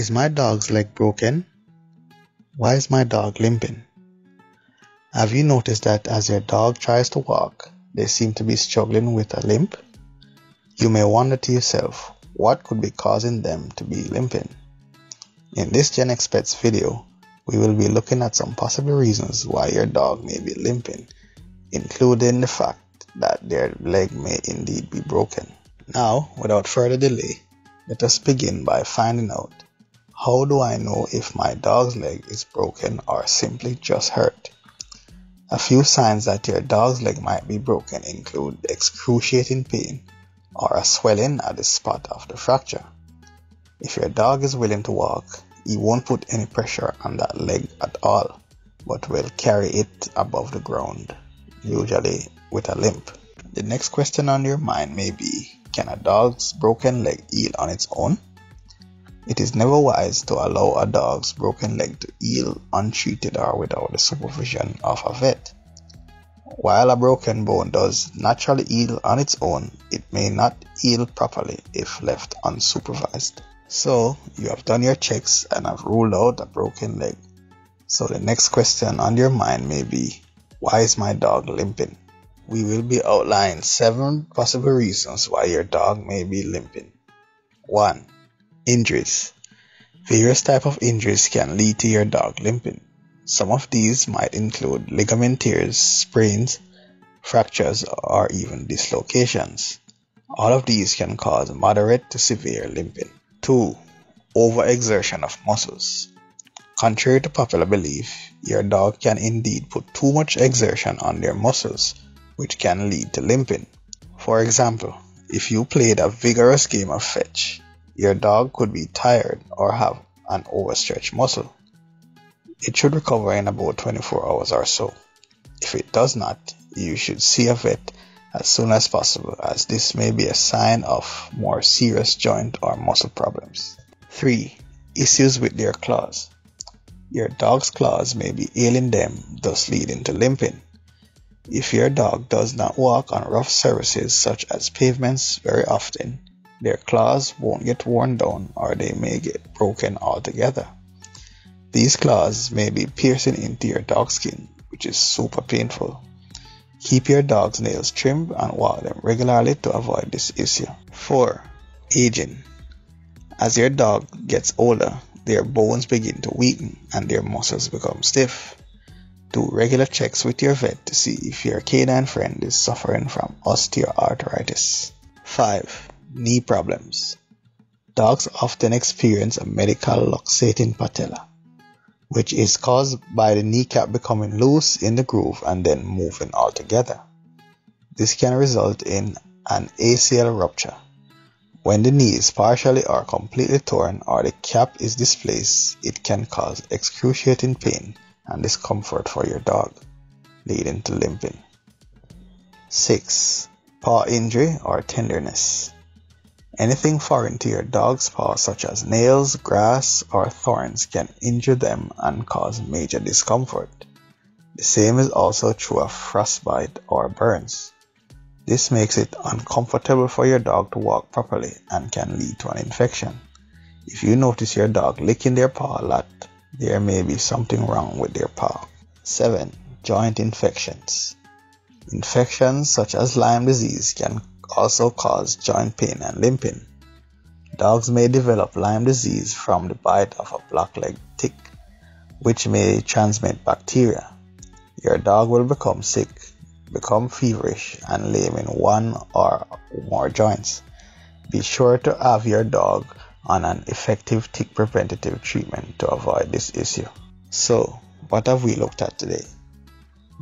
Is my dog's leg broken? Why is my dog limping? Have you noticed that as your dog tries to walk, they seem to be struggling with a limp? You may wonder to yourself, what could be causing them to be limping? In this Gen X Pets video, we will be looking at some possible reasons why your dog may be limping, including the fact that their leg may indeed be broken. Now, without further delay, let us begin by finding out how do I know if my dog's leg is broken or simply just hurt? A few signs that your dog's leg might be broken include excruciating pain or a swelling at the spot of the fracture. If your dog is willing to walk, he won't put any pressure on that leg at all, but will carry it above the ground, usually with a limp. The next question on your mind may be, can a dog's broken leg heal on its own? It is never wise to allow a dog's broken leg to heal untreated or without the supervision of a vet. While a broken bone does naturally heal on its own, it may not heal properly if left unsupervised. So, you have done your checks and have ruled out a broken leg. So the next question on your mind may be, why is my dog limping? We will be outlining seven possible reasons why your dog may be limping. 1. Injuries. Various types of injuries can lead to your dog limping. Some of these might include ligament tears, sprains, fractures, or even dislocations. All of these can cause moderate to severe limping. 2. Overexertion of muscles. Contrary to popular belief, your dog can indeed put too much exertion on their muscles, which can lead to limping. For example, if you played a vigorous game of fetch, your dog could be tired or have an overstretched muscle. It should recover in about 24 hours or so. If it does not, you should see a vet as soon as possible as this may be a sign of more serious joint or muscle problems. 3. Issues with their claws. Your dog's claws may be ailing them, thus leading to limping. If your dog does not walk on rough surfaces such as pavements very often, their claws won't get worn down or they may get broken altogether. These claws may be piercing into your dog's skin, which is super painful. Keep your dog's nails trimmed and walk them regularly to avoid this issue. 4. Aging. As your dog gets older, their bones begin to weaken and their muscles become stiff. Do regular checks with your vet to see if your canine friend is suffering from osteoarthritis. 5. Knee problems. Dogs often experience a medial luxating patella which is caused by the kneecap becoming loose in the groove and then moving altogether. This can result in an ACL rupture. When the knee is partially or completely torn or the cap is displaced, it can cause excruciating pain and discomfort for your dog, leading to limping. 6. Paw injury or tenderness. Anything foreign to your dog's paw such as nails, grass, or thorns can injure them and cause major discomfort. The same is also true of frostbite or burns. This makes it uncomfortable for your dog to walk properly and can lead to an infection. If you notice your dog licking their paw a lot, there may be something wrong with their paw. 7. Joint infections. Infections such as Lyme disease can also cause joint pain and limping. Dogs may develop Lyme disease from the bite of a blacklegged tick, which may transmit bacteria. Your dog will become sick, become feverish, and lame in one or more joints. Be sure to have your dog on an effective tick preventative treatment to avoid this issue. So, what have we looked at today?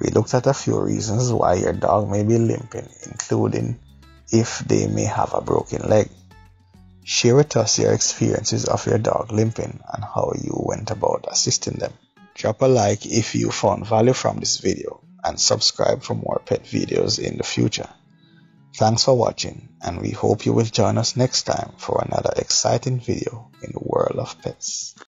We looked at a few reasons why your dog may be limping, including if they may have a broken leg. Share with us your experiences of your dog limping and how you went about assisting them. Drop a like if you found value from this video and subscribe for more pet videos in the future. Thanks for watching and we hope you will join us next time for another exciting video in the world of pets.